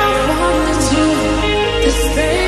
I wanted you to stay.